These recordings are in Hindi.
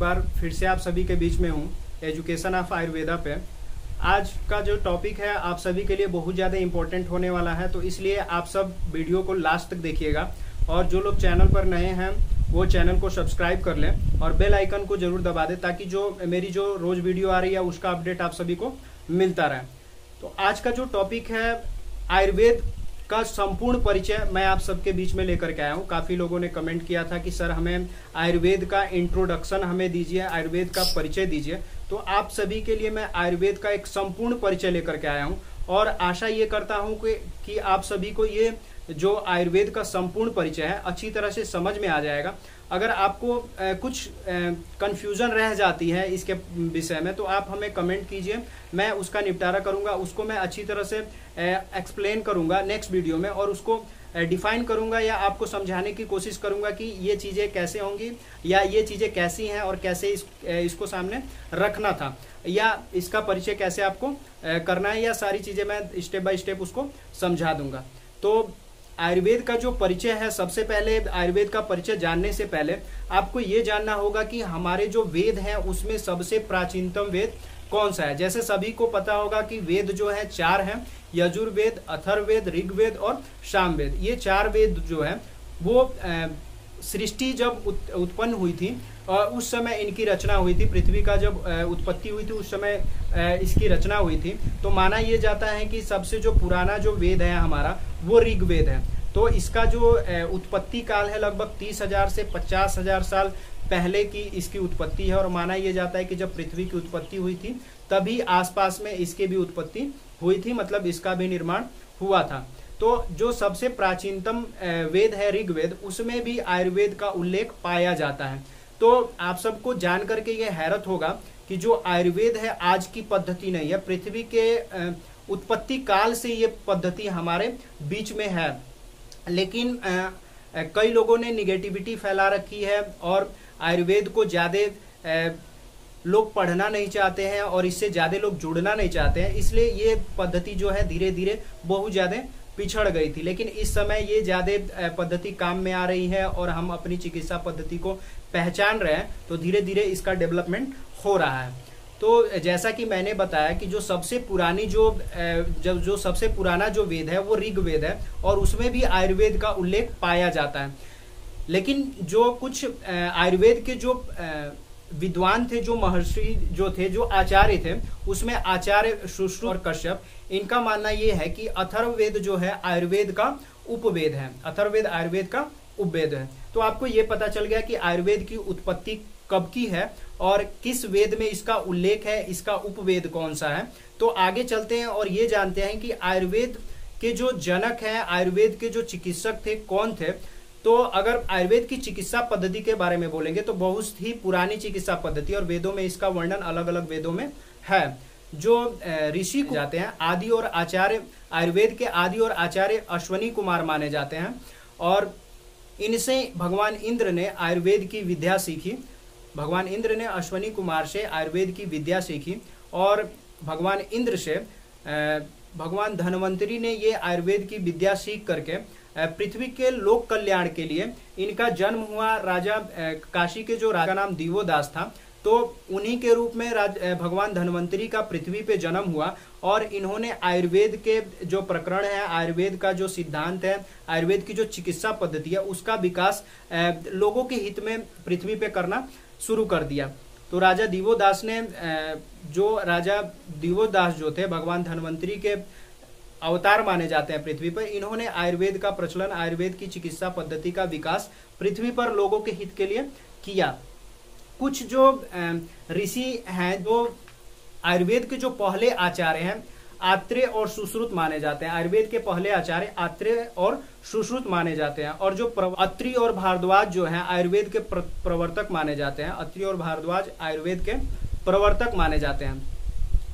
बार फिर से आप सभी के बीच में हूँ एजुकेशन ऑफ़ आयुर्वेदा पे। आज का जो टॉपिक है, आप सभी के लिए बहुत ज़्यादा इंपॉर्टेंट होने वाला है तो इसलिए आप सब वीडियो को लास्ट तक देखिएगा। और जो लोग चैनल पर नए हैं, वो चैनल को सब्सक्राइब कर लें और बेल आइकन को ज़रूर दबा दें, ताकि जो मेरी जो रोज वीडियो आ रही है, उसका अपडेट आप सभी को मिलता रहे। तो आज का जो टॉपिक है आयुर्वेद का संपूर्ण परिचय मैं आप सबके बीच में लेकर के आया हूँ। काफ़ी लोगों ने कमेंट किया था कि सर हमें आयुर्वेद का इंट्रोडक्शन हमें दीजिए आयुर्वेद का परिचय दीजिए। तो आप सभी के लिए मैं आयुर्वेद का एक संपूर्ण परिचय लेकर के आया हूँ। और आशा ये करता हूँ कि, कि आप सभी को ये जो आयुर्वेद का संपूर्ण परिचय है अच्छी तरह से समझ में आ जाएगा। अगर आपको कुछ कंफ्यूजन रह जाती है इसके विषय में तो आप हमें कमेंट कीजिए। मैं उसका निपटारा करूँगा उसको मैं अच्छी तरह से एक्सप्लेन करूँगा नेक्स्ट वीडियो में और उसको डिफाइन करूँगा या आपको समझाने की कोशिश करूँगा कि ये चीज़ें कैसे होंगी या ये चीज़ें कैसी हैं और कैसे इस, इसको सामने रखना था या इसका परिचय कैसे आपको करना है या सारी चीज़ें मैं स्टेप बाय स्टेप उसको समझा दूँगा। तो आयुर्वेद का जो परिचय है, सबसे पहले आयुर्वेद का परिचय जानने से पहले आपको ये जानना होगा कि हमारे जो वेद हैं, उसमें सबसे प्राचीनतम वेद कौन सा है? जैसे सभी को पता होगा कि वेद जो है, चार हैं, यजुर्वेद अथर्वेद ऋग्वेद और सामवेद। ये चार वेद जो है, वो सृष्टि जब उत्पन्न हुई थी उस समय इनकी रचना हुई थी, पृथ्वी का जब उत्पत्ति हुई थी, उस समय इसकी रचना हुई थी। तो माना यह जाता है कि सबसे जो पुराना जो वेद है हमारा, वो ऋग्वेद है। तो इसका जो उत्पत्ति काल है लगभग तीस हज़ार से पचास हज़ार साल पहले की इसकी उत्पत्ति है, और माना यह जाता है कि जब पृथ्वी की उत्पत्ति हुई थी, तभी आसपास में इसके भी उत्पत्ति हुई थी मतलब इसका भी निर्माण हुआ था। तो जो सबसे प्राचीनतम वेद है ऋग्वेद, उसमें भी आयुर्वेद का उल्लेख पाया जाता है। तो आप सबको जान करके ये हैरत होगा कि जो आयुर्वेद है, आज की पद्धति नहीं है। पृथ्वी के उत्पत्ति काल से ये पद्धति हमारे बीच में है। लेकिन कई लोगों ने निगेटिविटी फैला रखी है और आयुर्वेद को ज़्यादा लोग पढ़ना नहीं चाहते हैं और इससे ज़्यादा लोग जुड़ना नहीं चाहते हैं। इसलिए ये पद्धति जो है धीरे धीरे बहुत ज़्यादा पिछड़ गई थी। लेकिन इस समय ये ज़्यादा पद्धति काम में आ रही है और हम अपनी चिकित्सा पद्धति को पहचान रहे हैं तो धीरे धीरे इसका डेवलपमेंट हो रहा है। तो जैसा कि मैंने बताया कि जो सबसे पुरानी जो जब जो सबसे पुराना जो वेद है, वो ऋग्वेद है, और उसमें भी आयुर्वेद का उल्लेख पाया जाता है। लेकिन जो कुछ आयुर्वेद के जो विद्वान थे, जो महर्षि जो थे, जो आचार्य थे, उसमें आचार्य सुश्रु और कश्यप इनका मानना यह है कि अथर्ववेद जो है, आयुर्वेद का उपवेद है। अथर्ववेद, आयुर्वेद का उपवेद है। तो आपको ये पता चल गया कि आयुर्वेद की उत्पत्ति कब की है और किस वेद में इसका उल्लेख है, इसका उपवेद कौन सा है। तो आगे चलते हैं और ये जानते हैं कि आयुर्वेद के जो जनक हैं, आयुर्वेद के जो चिकित्सक थे, कौन थे? तो अगर आयुर्वेद की चिकित्सा पद्धति के बारे में बोलेंगे तो बहुत ही पुरानी चिकित्सा पद्धति और वेदों में इसका वर्णन अलग अलग वेदों में है। जो ऋषि जाते हैं, आदि और आचार्य, आयुर्वेद के आदि और आचार्य अश्वनी कुमार माने जाते हैं। और इनसे भगवान इंद्र ने आयुर्वेद की विद्या सीखी। भगवान इंद्र ने अश्वनी कुमार से आयुर्वेद की विद्या सीखी और भगवान इंद्र से भगवान धनवंतरी ने ये आयुर्वेद की विद्या सीख करके पृथ्वी के लोक कल्याण के लिए इनका जन्म हुआ। राजा काशी के जो राजा नाम दीवोदास था तो उन्हीं के रूप में राज भगवान धनवंतरी का पृथ्वी पे जन्म हुआ और इन्होंने आयुर्वेद के जो प्रकरण है, आयुर्वेद का जो सिद्धांत है, आयुर्वेद की जो चिकित्सा पद्धति है, उसका विकास लोगों के हित में पृथ्वी पे करना शुरू कर दिया। तो राजा दीवोदास ने जो राजा दीवोदास जो थे, भगवान धनवंतरी के अवतार माने जाते हैं पृथ्वी पर, इन्होंने आयुर्वेद का प्रचलन, आयुर्वेद की चिकित्सा पद्धति का विकास पृथ्वी पर लोगों के हित के लिए किया। कुछ जो ऋषि हैं जो आयुर्वेद के जो पहले आचार्य हैं, आत्रेय और सुश्रुत माने जाते हैं। आयुर्वेद के पहले आचार्य आत्रेय और सुश्रुत माने जाते हैं। और जो अत्रि और भारद्वाज जो हैं, आयुर्वेद के प्रवर्तक माने जाते हैं। अत्रि और भारद्वाज आयुर्वेद के प्रवर्तक माने जाते हैं।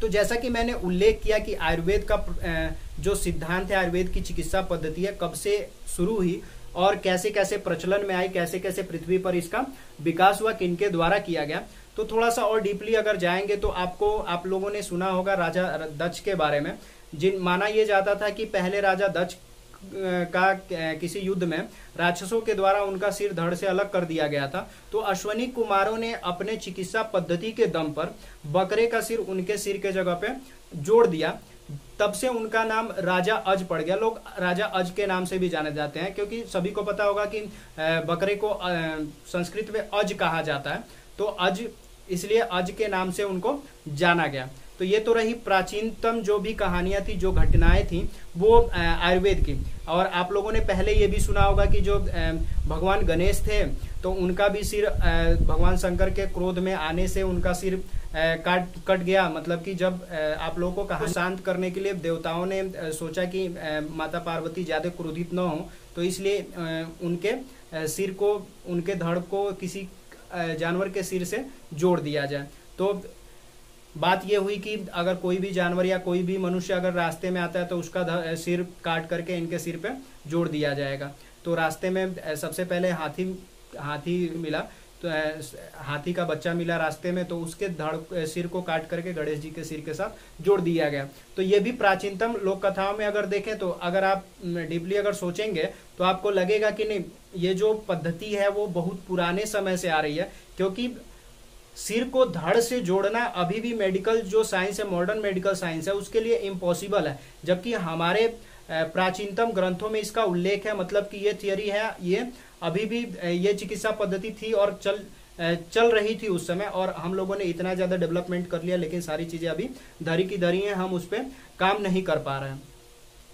तो जैसा कि मैंने उल्लेख किया कि आयुर्वेद का जो सिद्धांत है, आयुर्वेद की चिकित्सा पद्धति है, कब से शुरू हुई और कैसे कैसे प्रचलन में आई, कैसे कैसे पृथ्वी पर इसका विकास हुआ किनके द्वारा किया गया। तो थोड़ा सा और डीपली अगर जाएँगे तो आपको, आप लोगों ने सुना होगा राजा दक्ष के बारे में, जिन, माना यह जाता था कि पहले राजा दक्ष का किसी युद्ध में राक्षसों के द्वारा उनका सिर धड़ से अलग कर दिया गया था। तो अश्वनी कुमारों ने अपने चिकित्सा पद्धति के दम पर बकरे का सिर उनके सिर के जगह पे जोड़ दिया। तब से उनका नाम राजा अज पड़ गया। लोग राजा अज के नाम से भी जाने जाते हैं, क्योंकि सभी को पता होगा कि बकरे को संस्कृत में अज कहा जाता है। तो अज, इसलिए अज के नाम से उनको जाना गया। तो ये तो रही प्राचीनतम जो भी कहानियाँ थी, जो घटनाएँ थी, वो आयुर्वेद की। और आप लोगों ने पहले ये भी सुना होगा कि जो भगवान गणेश थे तो उनका भी सिर भगवान शंकर के क्रोध में आने से उनका सिर काट, कट गया। मतलब कि जब आप लोगों को कहा शांत करने के लिए देवताओं ने सोचा कि माता पार्वती ज़्यादा क्रोधित न हो तो इसलिए उनके सिर को, उनके धड़ को किसी जानवर के सिर से जोड़ दिया जाए। तो बात यह हुई कि अगर कोई भी जानवर या कोई भी मनुष्य अगर रास्ते में आता है तो उसका सिर काट करके इनके सिर पे जोड़ दिया जाएगा। तो रास्ते में सबसे पहले हाथी हाथी मिला तो हाथी का बच्चा मिला रास्ते में तो उसके धड़ सिर को काट करके गणेश जी के सिर के साथ जोड़ दिया गया। तो ये भी प्राचीनतम लोक कथाओं में अगर देखें तो अगर आप डीपली अगर सोचेंगे तो आपको लगेगा कि नहीं, ये जो पद्धति है वो बहुत पुराने समय से आ रही है, क्योंकि सिर को धड़ से जोड़ना अभी भी मेडिकल जो साइंस है मॉडर्न मेडिकल साइंस है, उसके लिए इम्पॉसिबल है। जबकि हमारे प्राचीनतम ग्रंथों में इसका उल्लेख है मतलब कि ये थियरी है, ये अभी भी ये चिकित्सा पद्धति थी और चल चल रही थी उस समय और हम लोगों ने इतना ज़्यादा डेवलपमेंट कर लिया, लेकिन सारी चीज़ें अभी धरी की धरी हैं, हम उस पर काम नहीं कर पा रहे हैं।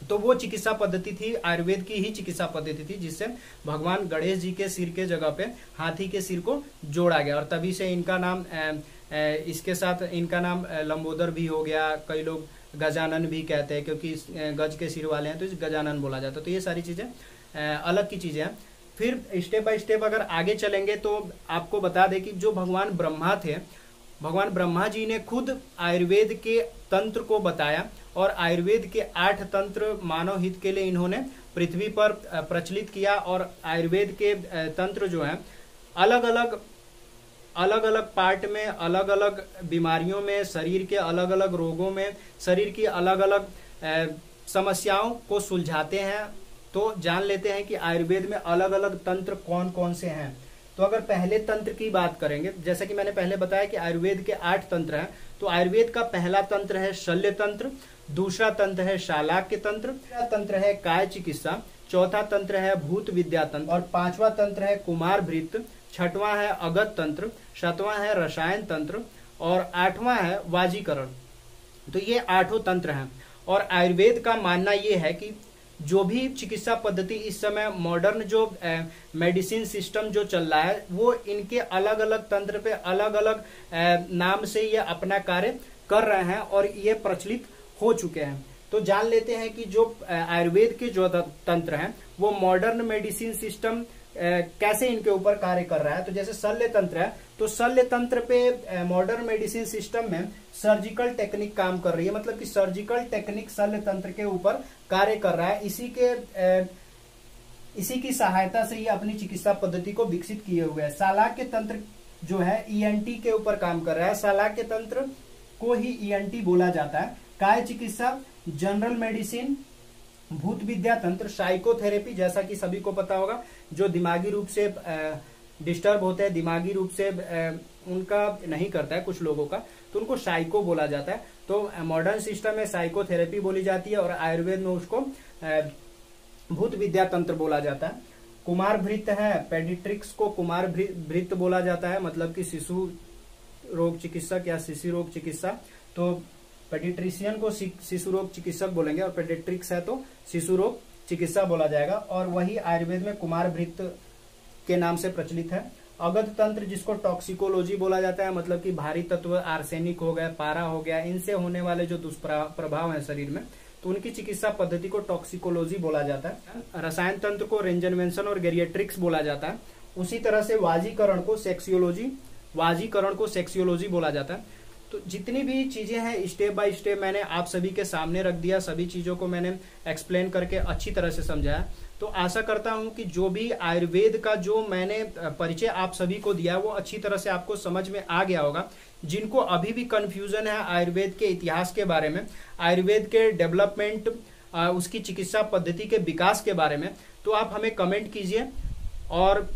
तो वो चिकित्सा पद्धति थी, आयुर्वेद की ही चिकित्सा पद्धति थी, जिससे भगवान गणेश जी के सिर के जगह पे हाथी के सिर को जोड़ा गया। और तभी से इनका नाम इसके साथ इनका नाम लंबोदर भी हो गया, कई लोग गजानन भी कहते हैं, क्योंकि गज के सिर वाले हैं तो इस गजानन बोला जाता है। तो ये सारी चीज़ें अलग की चीज़ें हैं। फिर स्टेप बाय स्टेप अगर आगे चलेंगे तो आपको बता दें कि जो भगवान ब्रह्मा थे भगवान ब्रह्मा जी ने खुद आयुर्वेद के तंत्र को बताया और आयुर्वेद के आठ तंत्र मानव हित के लिए इन्होंने पृथ्वी पर प्रचलित किया और आयुर्वेद के तंत्र जो है अलग अलग अलग अलग पार्ट में अलग अलग बीमारियों में, शरीर के अलग अलग रोगों में, शरीर की अलग अलग समस्याओं को सुलझाते हैं तो जान लेते हैं कि आयुर्वेद में अलग अलग तंत्र कौन कौन से हैं। तो अगर पहले तंत्र की बात करेंगे, जैसा कि मैंने पहले बताया कि आयुर्वेद के आठ तंत्र हैं तो आयुर्वेद का पहला तंत्र है शल्य तंत्र, दूसरा तंत्र है शालाक्य तंत्र, तीसरा तंत्र है काय चिकित्सा, चौथा तंत्र है भूत विद्या तंत्र, और पांचवा तंत्र है कुमार भृत, छठवां है अगत तंत्र, सातवां है रसायन तंत्र, और आठवां है वाजीकरण। तो ये आठों तंत्र हैं, और आयुर्वेद का मानना ये है कि जो भी चिकित्सा पद्धति इस समय मॉडर्न जो मेडिसिन सिस्टम जो चल रहा है, वो इनके अलग अलग तंत्र पे अलग अलग नाम से ये अपना कार्य कर रहे हैं और ये प्रचलित हो चुके हैं। तो जान लेते हैं कि जो आयुर्वेद के जो तंत्र हैं, वो मॉडर्न मेडिसिन सिस्टम कैसे इनके ऊपर कार्य कर रहा है। तो जैसे शल्य तंत्र है तो शल्य तंत्र पे मॉडर्न मेडिसिन सिस्टम में सर्जिकल टेक्निक काम कर रही है। मतलब कि सर्जिकल टेक्निक शल्य तंत्र के ऊपर कार्य कर रहा है। इसी के इसी की सहायता से ये अपनी चिकित्सा पद्धति को विकसित किए हुए है। सालाक्य तंत्र जो है ईएनटी के ऊपर काम कर रहा है। सालाक्य तंत्र को ही ईएनटी बोला जाता है। काय चिकित्सा जनरल मेडिसिन भूत विद्या तंत्र साइकोथेरेपी जैसा कि सभी को पता होगा, जो दिमागी रूप से डिस्टर्ब होते हैं, दिमागी रूप से उनका नहीं करता है कुछ लोगों का तो उनको साइको बोला जाता है। तो मॉडर्न सिस्टम में साइकोथेरेपी बोली जाती है और आयुर्वेद में उसको भूत विद्या तंत्र बोला जाता है। कुमार भृत है पेडिट्रिक्स को कुमार भृत बोला जाता है मतलब कि शिशु रोग चिकित्सक या शिशु रोग चिकित्सा। तो पेडिट्रिशियन को शिशु रोग चिकित्सक बोलेंगे और पेडिट्रिक्स है तो शिशु रोग चिकित्सा बोला जाएगा। और वही आयुर्वेद में कुमार भृत के नाम से प्रचलित है। अगध तंत्र, जिसको टॉक्सिकोलॉजी बोला जाता है मतलब कि भारी तत्व आर्सेनिक हो गया, पारा हो गया, इनसे होने वाले जो दुष्प्रभाव है शरीर में तो उनकी चिकित्सा पद्धति को टॉक्सिकोलॉजी बोला जाता है। रसायन तंत्र को रेंजनवेंशन और गेरिएट्रिक्स बोला जाता है। उसी तरह से वाजीकरण को सेक्सियोलॉजी वाजीकरण को सेक्सियोलॉजी बोला जाता है। तो जितनी भी चीज़ें हैं स्टेप बाय स्टेप मैंने आप सभी के सामने रख दिया, सभी चीज़ों को मैंने एक्सप्लेन करके अच्छी तरह से समझाया। तो आशा करता हूँ कि जो भी आयुर्वेद का जो मैंने परिचय आप सभी को दिया वो अच्छी तरह से आपको समझ में आ गया होगा। जिनको अभी भी कन्फ्यूज़न है आयुर्वेद के इतिहास के बारे में, आयुर्वेद के डेवलपमेंट उसकी चिकित्सा पद्धति के विकास के बारे में तो आप हमें कमेंट कीजिए और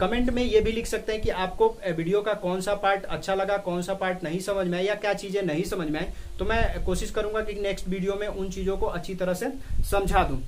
कमेंट में ये भी लिख सकते हैं कि आपको वीडियो का कौन सा पार्ट अच्छा लगा, कौन सा पार्ट नहीं समझ में आया या क्या चीज़ें नहीं समझ में आए तो मैं कोशिश करूँगा कि नेक्स्ट वीडियो में उन चीज़ों को अच्छी तरह से समझा दूँ।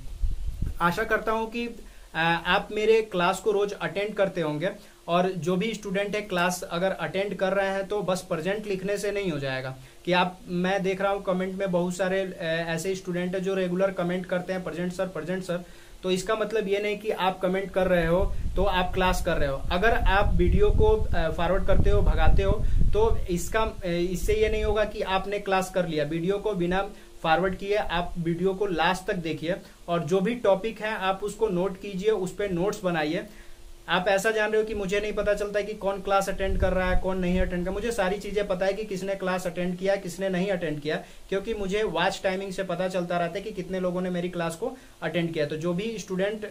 आशा करता हूँ कि आप मेरे क्लास को रोज अटेंड करते होंगे और जो भी स्टूडेंट है क्लास अगर अटेंड कर रहे हैं तो बस प्रेजेंट लिखने से नहीं हो जाएगा कि आप, मैं देख रहा हूँ कमेंट में बहुत सारे ऐसे स्टूडेंट है जो रेगुलर कमेंट करते हैं, प्रेजेंट सर प्रेजेंट सर तो इसका मतलब ये नहीं कि आप कमेंट कर रहे हो तो आप क्लास कर रहे हो। अगर आप वीडियो को फॉरवर्ड करते हो, भगाते हो तो इसका इससे ये नहीं होगा कि आपने क्लास कर लिया। वीडियो को बिना फॉरवर्ड किए, आप वीडियो को लास्ट तक देखिए और जो भी टॉपिक है, आप उसको नोट कीजिए, उस पर नोट्स बनाइए। आप ऐसा जान रहे हो कि मुझे नहीं पता चलता कि कौन क्लास अटेंड कर रहा है, कौन नहीं अटेंड कर, मुझे सारी चीज़ें पता है कि किसने क्लास अटेंड किया, किसने नहीं अटेंड किया, क्योंकि मुझे वॉच टाइमिंग से पता चलता रहता है कि कितने लोगों ने मेरी क्लास को अटेंड किया। तो जो भी स्टूडेंट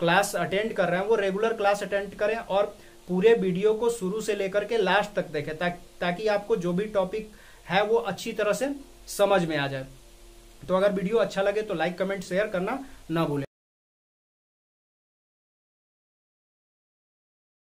क्लास अटेंड कर रहे हैं, वो रेगुलर क्लास अटेंड करें और पूरे वीडियो को शुरू से लेकर के लास्ट तक देखें ताकि आपको जो भी टॉपिक है, वो अच्छी तरह से समझ में आ जाए। तो अगर वीडियो अच्छा लगे तो लाइक, कमेंट, शेयर करना ना भूलें।